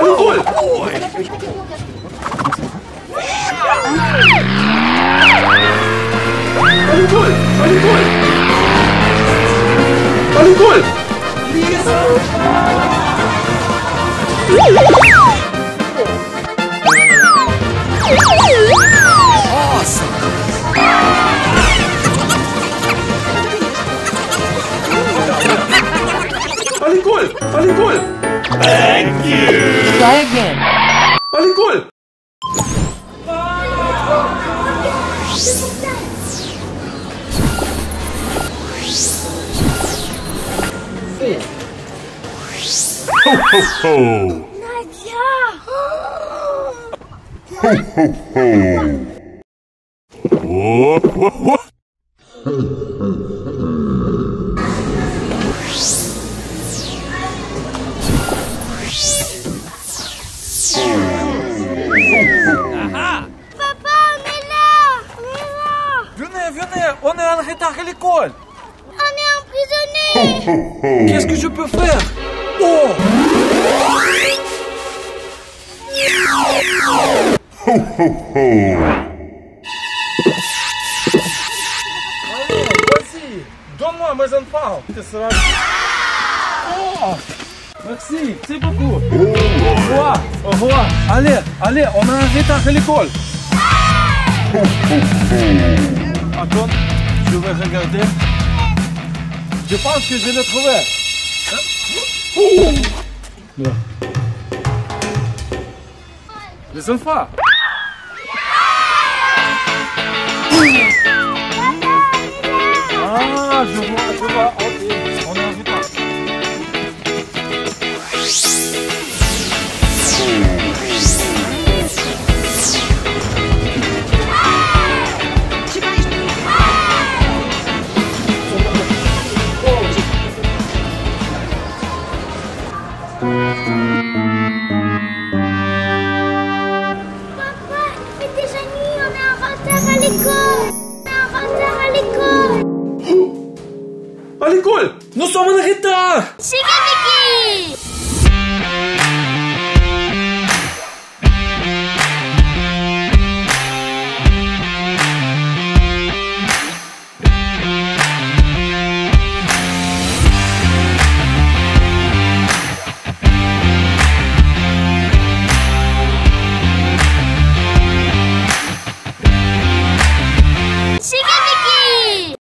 Unwohl! Unwohl! Unwohl! Unwohl! Awesome! Olha o gol! Olha Thank you. Try again. Very cool. Ho ho ho! Nadia! ho ho ho! Whoa, whoa, whoa. venez, on est en retard à l'école. On est emprisonné Qu'est-ce que je peux faire Oh Ho Vas-y, donne-moi mes enfants oh, Merci, c'est beaucoup oh. Au revoir, au revoir Allez, allez, on est en retard à l'école Attends, je vais regarder. Je pense que je l'ai trouvé. Les enfants. Ah, je vois. Olha gol! Nos vamos arretar!